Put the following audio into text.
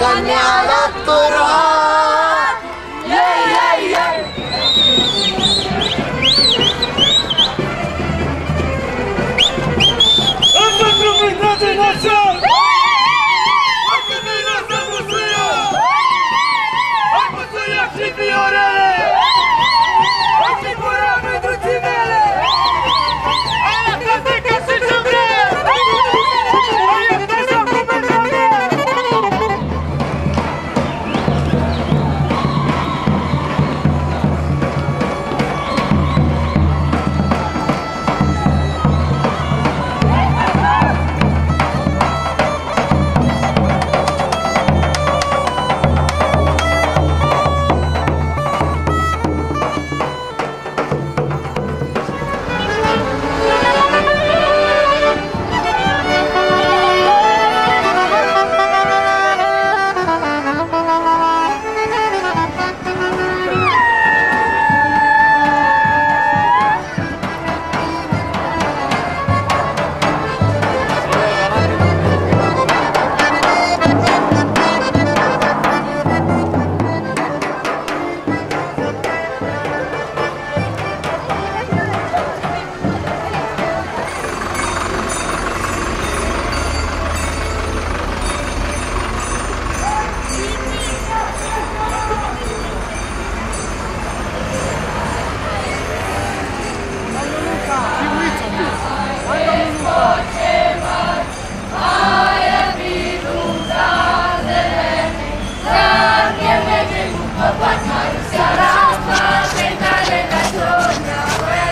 غني على الطرق